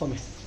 后面。